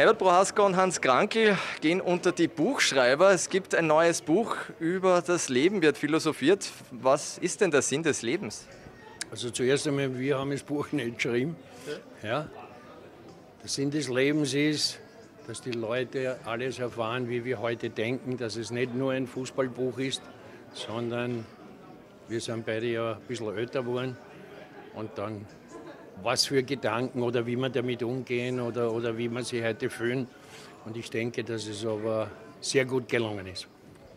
Herbert Prohaska und Hans Krankel gehen unter die Buchschreiber. Es gibt ein neues Buch über das Leben, wird philosophiert. Was ist denn der Sinn des Lebens? Also zuerst einmal, wir haben das Buch nicht geschrieben. Ja. Der Sinn des Lebens ist, dass die Leute alles erfahren, wie wir heute denken, dass es nicht nur ein Fußballbuch ist, sondern wir sind beide ja ein bisschen älter geworden und dann was für Gedanken oder wie man damit umgehen oder, oder wie man sich heute fühlen. Und ich denke, dass es aber sehr gut gelungen ist.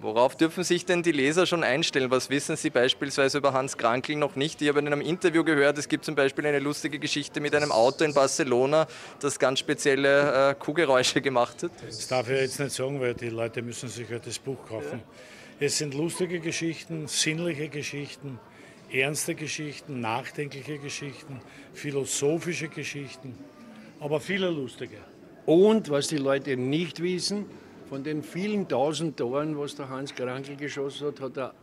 Worauf dürfen sich denn die Leser schon einstellen? Was wissen Sie beispielsweise über Hans Krankel noch nicht? Ich habe in einem Interview gehört, es gibt zum Beispiel eine lustige Geschichte mit einem Auto in Barcelona, das ganz spezielle äh, Kuhgeräusche gemacht hat. Das darf ich jetzt nicht sagen, weil die Leute müssen sich halt das Buch kaufen. Ja. Es sind lustige Geschichten, sinnliche Geschichten, ernste Geschichten, nachdenkliche Geschichten, philosophische Geschichten, aber viele lustige. Und was die Leute nicht wissen, von den vielen tausend Toren, was der Hans Krankel geschossen hat, hat er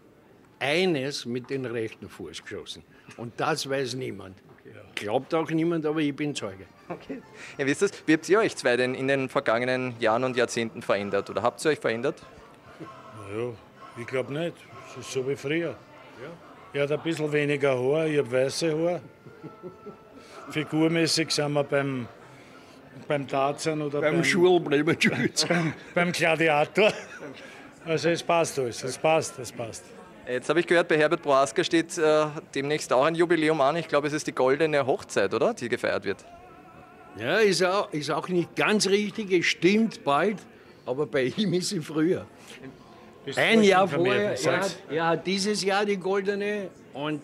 eines mit dem rechten Fuß geschossen. Und das weiß niemand. Glaubt auch niemand, aber ich bin Zeuge. Okay. Ja, wisst ihr, wie habt ihr euch zwei denn in den vergangenen Jahren und Jahrzehnten verändert? Oder habt ihr euch verändert? Naja, ich glaube nicht. Es ist so wie früher. Ja. Er hat ein bisschen weniger Haar, ich habe weiße Haar. Figurmäßig sind wir beim, beim Tarzan oder beim, beim Schulbleibenschütz. beim, beim Gladiator. Also es passt alles, es passt, es passt. Jetzt habe ich gehört, bei Herbert Prohaska steht äh, demnächst auch ein Jubiläum an. Ich glaube, es ist die goldene Hochzeit, oder? Die gefeiert wird. Ja, ist auch, ist auch nicht ganz richtig. Es stimmt bald, aber bei ihm ist sie früher. Ein Jahr vorher. Er hat, er hat dieses Jahr die goldene und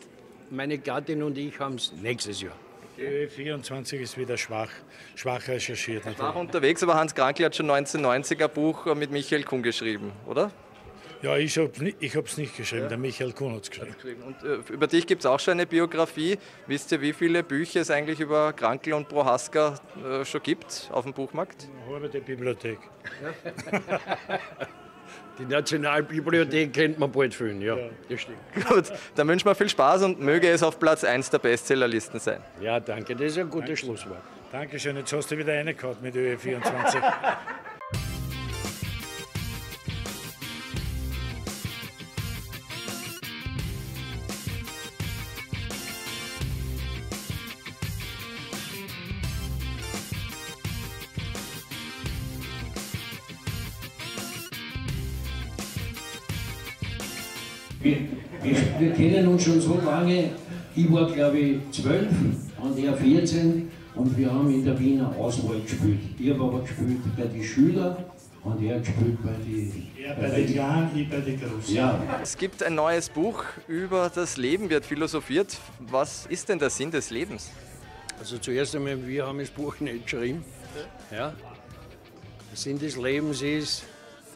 meine Gattin und ich haben es nächstes Jahr. Die 24 ist wieder schwach, schwach recherchiert. Schwach unterwegs, aber Hans Krankel hat schon 1990 ein Buch mit Michael Kuhn geschrieben, oder? Ja, ich habe es nicht geschrieben, ja. der Michael Kuhn hat es geschrieben. Und äh, über dich gibt es auch schon eine Biografie. Wisst ihr, wie viele Bücher es eigentlich über Krankel und Prohaska äh, schon gibt auf dem Buchmarkt? Eine halbe Bibliothek. Ja. Die Nationalbibliothek kennt man bald füllen, ja. ja. Das stimmt. Gut, dann wünschen wir viel Spaß und möge es auf Platz 1 der Bestsellerlisten sein. Ja, danke, das ist ein gutes. Schlusswort. Dankeschön, jetzt hast du wieder eine gehabt mit ÖE24. Wir, wir, wir, kennen uns schon so lange. Ich war, glaube ich, zwölf und er 14 und wir haben in der Wiener Auswahl gespielt. Ich habe aber gespielt bei den Schülern und er hat gespielt bei den. Er bei, bei den Kleinen, ich bei den Großen. Ja. Es gibt ein neues Buch über das Leben, wird philosophiert. Was ist denn der Sinn des Lebens? Also zuerst einmal, wir haben das Buch nicht geschrieben. Ja. Der Sinn des Lebens ist,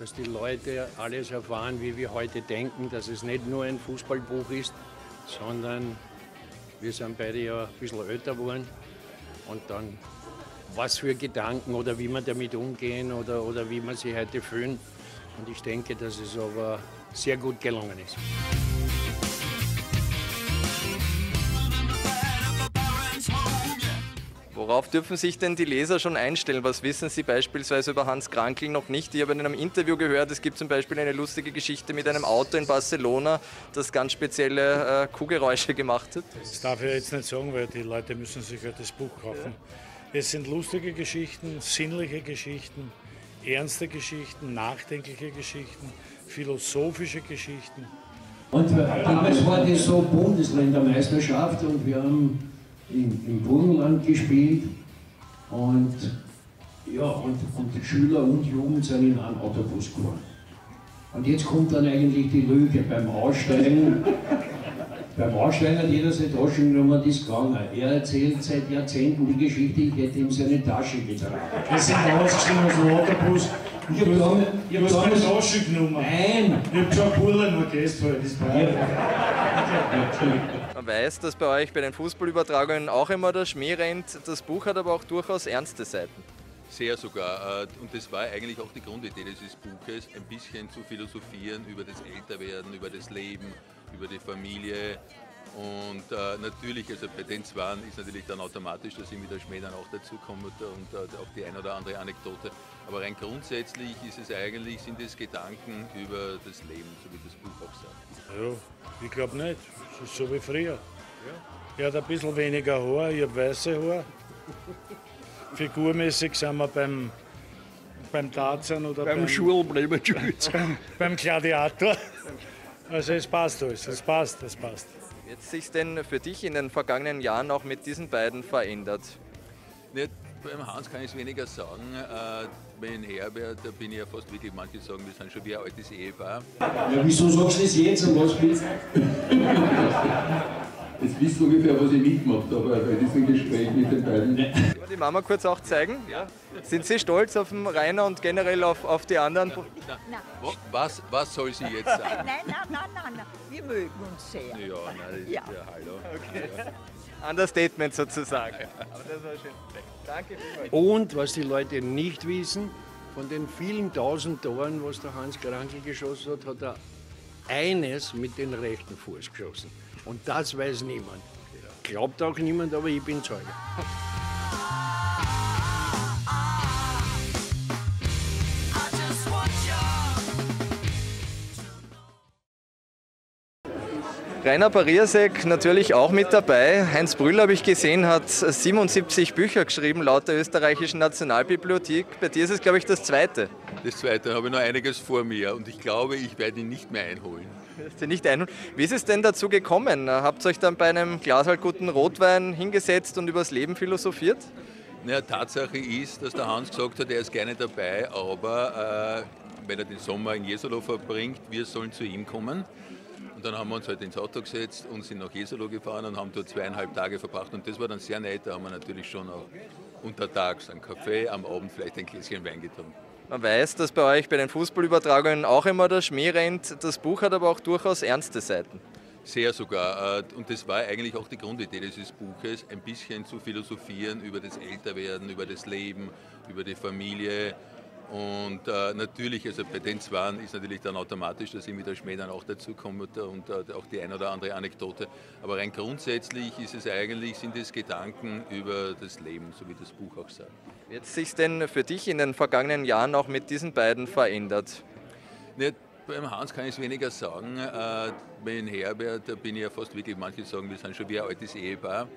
dass die Leute alles erfahren, wie wir heute denken, dass es nicht nur ein Fußballbuch ist, sondern wir sind beide ja ein bisschen älter geworden und dann was für Gedanken oder wie man damit umgehen oder, oder wie man sich heute fühlen. Und ich denke, dass es aber sehr gut gelungen ist. Worauf dürfen sich denn die Leser schon einstellen? Was wissen Sie beispielsweise über Hans Krankel noch nicht? Ich habe in einem Interview gehört, es gibt zum Beispiel eine lustige Geschichte mit einem Auto in Barcelona, das ganz spezielle äh, Kuhgeräusche gemacht hat. Das darf ich jetzt nicht sagen, weil die Leute müssen sich halt das Buch kaufen. Ja. Es sind lustige Geschichten, sinnliche Geschichten, ernste Geschichten, nachdenkliche Geschichten, philosophische Geschichten. Und damals war das so Bundesländermeisterschaft und wir haben im, im Burgenland gespielt und, ja, und, und Schüler und Jugend sind in einen Autobus gefahren. Und jetzt kommt dann eigentlich die Lüge beim Aussteigen. beim Aussteigen hat jeder seine Tasche genommen, das gegangen. Er erzählt seit Jahrzehnten die Geschichte, ich hätte ihm seine Tasche getragen. Wir sind ausgestiegen aus dem Autobus. Ich habe dann, ich hab dann keine Tasche genommen. Nein! Ich habe schon ein Burlen noch gegessen, das war. Man weiß, dass bei euch bei den Fußballübertragungen auch immer der Schmäh rennt. Das Buch hat aber auch durchaus ernste Seiten. Sehr sogar. Äh, und das war eigentlich auch die Grundidee dieses Buches, ein bisschen zu philosophieren über das Älterwerden, über das Leben, über die Familie Und äh, natürlich, also bei den zwei ist natürlich dann automatisch, dass ihm wieder Schmäh dann auch dazu kommt und äh, auch die eine oder andere Anekdote. Aber rein grundsätzlich ist es eigentlich, sind es Gedanken über das Leben, so wie das Buch auch sagt. Ja, ich glaube nicht. Es ist so wie früher. Er hat ein bisschen weniger Haar, ich habe weiße Haar. Figurmäßig sind wir beim, beim Tarzan oder Beim beim, Schulbleibenschutz. beim Gladiator. Also es passt alles, es passt, es passt. Wie hat sich denn für dich in den vergangenen Jahren auch mit diesen beiden verändert? Nicht, beim Hans kann ich es weniger sagen. Äh, beim Herbert, da bin ich ja fast wirklich, manche sagen, wir sind schon wie ein altes Ehepaar. Ja, wieso sagst du das jetzt und was willst Jetzt wisst ihr ungefähr, was ich mitgemacht habe bei diesem Gespräch mit den beiden. Die Mama kurz auch zeigen? Ja. Sind Sie stolz auf den Rainer und generell auf, auf die anderen? Wa- Was, was soll sie jetzt sagen? Nein, nein, nein, nein, nein. Wir mögen uns sehr. Ja, nein, das Ja. ist ja hallo. Understatement sozusagen. Aber das war schön. Danke vielmals. Und was die Leute nicht wissen, von den vielen tausend Toren, was der Hans Krankel geschossen hat, hat er eines mit den rechten Fuß geschossen. Und das weiß niemand. Glaubt auch niemand, aber ich bin Zeuge. Rainer Pariasek natürlich auch mit dabei. Heinz Brüll habe ich gesehen, hat 77 Bücher geschrieben laut der österreichischen Nationalbibliothek. Bei dir ist es, glaube ich, das zweite. Das zweite habe ich noch einiges vor mir und ich glaube, ich werde ihn nicht mehr einholen. Du nicht ein. Wie ist es denn dazu gekommen? Habt ihr euch dann bei einem Glas halt guten Rotwein hingesetzt und übers Leben philosophiert? Naja, Tatsache ist, dass der Hans gesagt hat, er ist gerne dabei, aber äh, wenn er den Sommer in Jesolo verbringt, wir sollen zu ihm kommen. Und dann haben wir uns halt ins Auto gesetzt und sind nach Jesolo gefahren und haben dort zweieinhalb Tage verbracht. Und das war dann sehr nett. Da haben wir natürlich schon auch untertags einen Kaffee, am Abend vielleicht ein Gläschen Wein getrunken. Man weiß, dass bei euch bei den Fußballübertragungen auch immer der Schmäh rennt. Das Buch hat aber auch durchaus ernste Seiten. Sehr sogar. äh, Und das war eigentlich auch die Grundidee dieses Buches, ein bisschen zu philosophieren über das Älterwerden, über das Leben, über die Familie. Und äh, natürlich, also bei den zwei ist natürlich dann automatisch, dass ihm wieder Schmäh dann auch dazu kommt und äh, auch die eine oder andere Anekdote. Aber rein grundsätzlich ist es eigentlich, sind es Gedanken über das Leben, so wie das Buch auch sagt. Wie hat sich denn für dich in den vergangenen Jahren auch mit diesen beiden verändert? Nicht, beim Hans kann ich es weniger sagen. Äh, beim Herbert da bin ich ja fast wirklich, manche sagen, wir sind schon wie ein altes Ehepaar.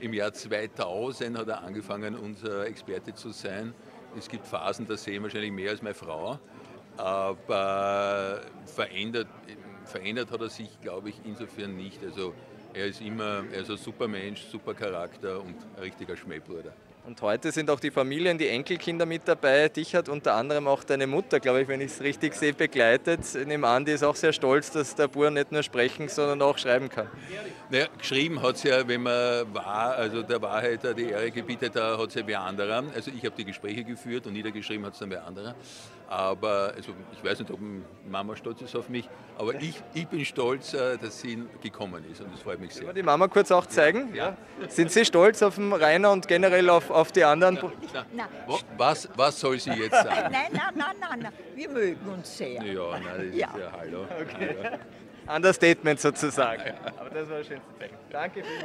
Im Jahr 2000 hat er angefangen, unser Experte zu sein. Es gibt Phasen, da sehe ich wahrscheinlich mehr als meine Frau. Aber verändert, verändert hat er sich, glaube ich, insofern nicht. Also er ist immer, er ist ein super Mensch, super Charakter und ein richtiger Schmähbruder. Und heute sind auch die Familien, die Enkelkinder mit dabei. Dich hat unter anderem auch deine Mutter, glaube ich, wenn ich es richtig sehe, begleitet. Ich nehme an, die ist auch sehr stolz, dass der Bur nicht nur sprechen, sondern auch schreiben kann. Naja, geschrieben hat es ja, wenn man war, also der Wahrheit die Ehre gebietet, da hat es ja wer anderer. Also ich habe die Gespräche geführt und niedergeschrieben hat es dann wer anderer. Aber also ich weiß nicht, ob Mama stolz ist auf mich, aber ich, ich bin stolz, äh, dass sie gekommen ist und das freut mich Können wir sehr. die Mama kurz auch zeigen? Ja. Sind Sie stolz auf den Rainer und generell auf, auf die anderen? Nein, Wa- Was, was soll sie jetzt sagen? nein, nein, nein, nein, nein. Wir mögen uns sehr. Ja, nein, das ist Ja. ja hallo. Understatement sozusagen. Aber das war schön zu zeigen. Danke vielmals.